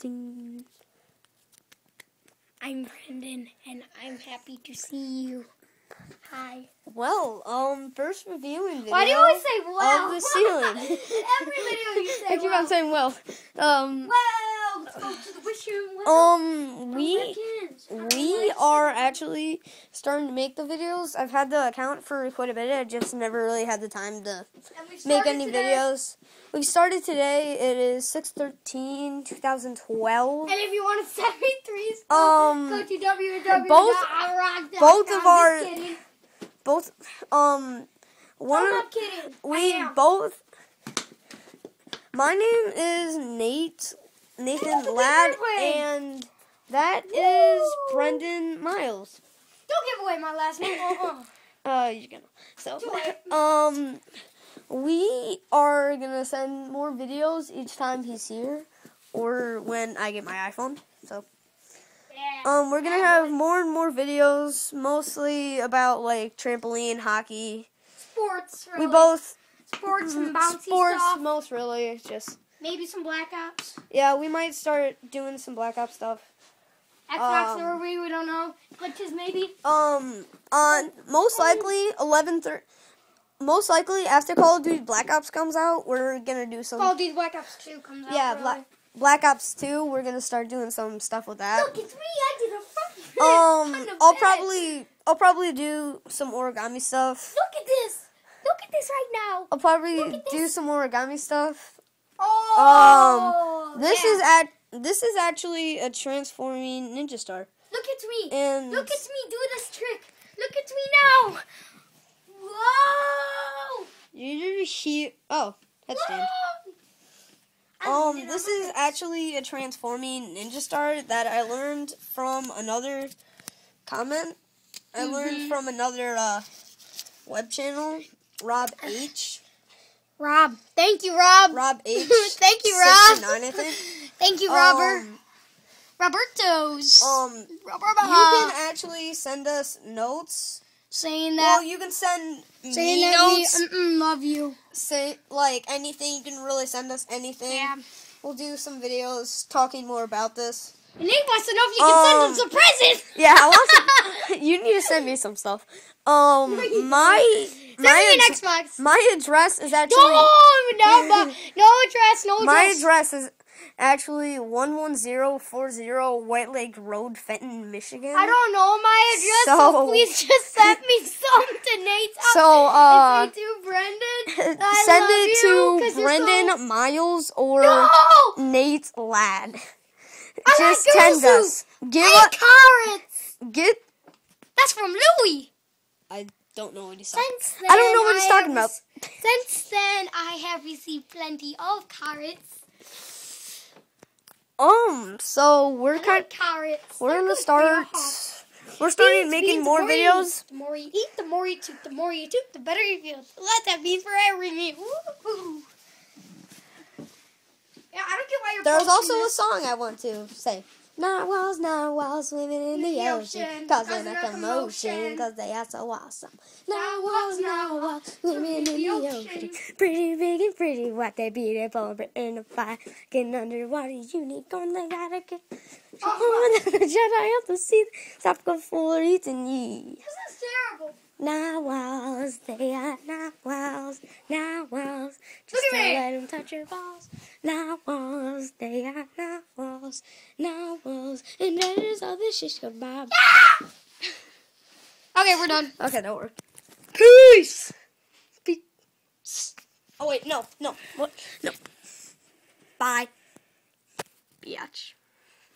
Ding. I'm Brendan, and I'm happy to see you. Hi. Well, um, first reviewing video. Why do you always say well? Of the ceiling. Every video you say I keep well. on saying well. Um, Well, let's go to the wish room. Well, um, we. We are actually starting to make the videos. I've had the account for quite a bit. I just never really had the time to make any today. videos. We started today. It is 613 2012 And if you want to send me threes, Um, go to www. both- both of our- Both, um, one I'm of, not kidding. we both. My name is Nate Nathan Ladd, and that is Woo. Brendan Miles. Don't give away my last name. Uh-uh. Uh, you're gonna. So, um, we are gonna send more videos each time he's here, or when I get my iPhone. So, um, we're gonna have more and more videos, mostly about like trampoline, hockey. sports. We both sports and bouncy sports, stuff. most really. Just Maybe some Black Ops. yeah, we might start doing some Black Ops stuff. Xbox Um, Norway, we don't know. Glitches maybe. Um, on most likely eleven thir- Most likely after Call of Duty Black Ops comes out, we're gonna do some. Call of Duty Black Ops 2 comes out. yeah. Black Black Ops Two. We're gonna start doing some stuff with that. Look, it's me. I did a fucking Um, I'll probably I'll probably do some origami stuff. Look at this. Look at this right now. I'll probably do some origami stuff. Oh. This yeah. is at this is actually a transforming ninja star. Look at me. And Look at me do this trick. Look at me now. Whoa. you he oh headstand. Whoa. Um, this is actually a transforming ninja star that I learned from another comment. I learned Mhm. from another uh, web channel, Rob H. Rob. Thank you, Rob. Rob H. Thank you, Rob. 69, I think. Thank you, Robert. Um, Roberto's. um, you can actually send us notes. saying that. Well, you can send saying me that notes. we mm-mm, love you. say like anything. You can really send us anything. Yeah. We'll do some videos talking more about this. And Nate wants to know if you can send Um, him some presents. Yeah, I want to. you need to send me some stuff. Um, my Send my me an ad- Xbox. my address is actually No, no, no, no address, no my address. address is actually one one zero four zero White Lake Road, Fenton, Michigan. I don't know my address, so, So- please just send me some to Nate's house. So, uh, and say to Brendan, I send love it you, 'cause to you're Brendan so- Miles or No, Nate Ladd. I Just like send us. Give I like us carrots. get. That's from Louis. I don't know what he's talking. Since I don't know what he's talking about. Since then, I have received plenty of carrots. Um, so we're kind. carrots. We're gonna start. We're starting Beans, making beans, more you videos. The more you eat, the more you toot. The more you toot, the better you feel. Let that be for every meal. Yeah, I don't get why you're. There's also a song I want to say. Narwhals, narwhals swimming in the, the ocean, ocean, causing a commotion, cause they are so awesome. Narwhals, Narwhals, swimming in the ocean, pretty big and pretty white, they beautiful, but in a fire, getting underwater, unicorn, they gotta get. Oh, oh the Jedi of the sea, stop go for eating ye. This is terrible. Narwhals, they are narwhals, narwhals. Just don't let them touch your balls. Narwhals, they are narwhals, narwhals. And there's all this shish kebab. Okay, we're done. Okay, that worked. Peace. Peace. Oh wait, no, no, what? No. Bye. Biatch.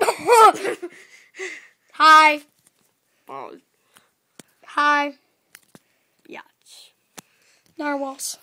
Hi. Oh, Hi. biatch. Narwhals.